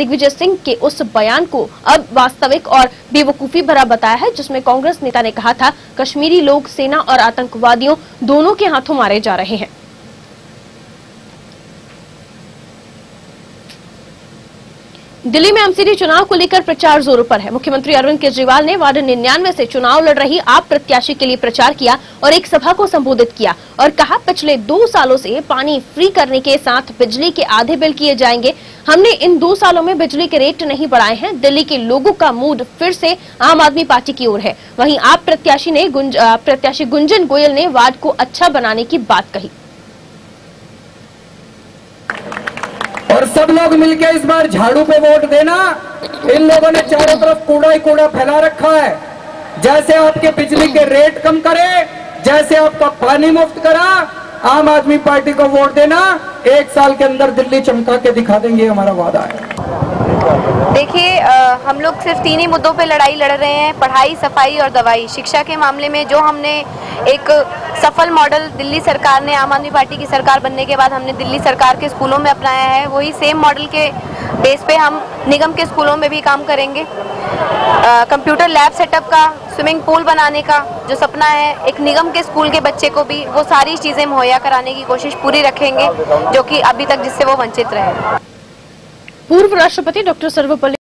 दिग्विजय सिंह के उस बयान को अब वास्तविक और बेवकूफ़ी भरा बताया है, जिसमें कांग्रेस नेता ने कहा था, कश्मीरी लोग, सेना और आतंकवादियों दोनों के हाथों मारे जा रहे हैं। दिल्ली में एमसीडी चुनाव को लेकर प्रचार जोरों पर है। मुख्यमंत्री अरविंद केजरीवाल ने वार्ड निन्यानवे से चुनाव लड़ रही आप प्रत्याशी के लिए प्रचार किया और एक सभा को संबोधित किया और कहा पिछले दो सालों से पानी फ्री करने के साथ बिजली के आधे बिल किए जाएँगे। हमने इन दो सालों में बिजली के रेट नहीं बढ़ाए हैं। दिल्ली के लोगों का मूड फिर से आम आदमी पार्टी की ओर है। वहीं आप प्रत्याशी ने गुंज, प्रत्याशी गुंजन गोयल ने वार्ड को अच्छा बनाने की बात कही। और सब लोग मिलके इस बार झाड़ू पे वोट देना। इन लोगों ने चारों तरफ़ कूड़ा ही कूड़ा फैला रखा है। जैसे आपके बिजली के रेट कम करे, जैसे आपका पानी मुफ़्त करा, आम आदमी पार्टी को वोट देना। एक साल के अंदर दिल्ली चमका के दिखा देंगे हमारा वादा है। देखिए हम लोग सिर्फ़ तीन ही मुद्दों पे लड़ाई लड़ रहे हैं, पढ़ाई, सफ़ाई और दवाई। शिक्षा के मामले में जो हमने एक सफल मॉडल दिल्ली सरकार ने, आम आदमी पार्टी की सरकार बनने के बाद हमने दिल्ली सरकार के स्कूलों में अपनाया है। वही सेम मॉडल के बेस पे हम निगम के स्कूलों में भी काम करेंगे। कंप्यूटर लैब सेटअप का स्विमिंग पूल बनाने का जो सपना है, एक निगम के स्कूल के बच्चे को भी वो सारी चीज़ें मुहैया कराने की कोशिश पूरी रखेंगे, जो कि अभी तक जिससे वो वंचित रहे। पूर्व राष्ट्रपति डॉक्टर सर्वपल्ली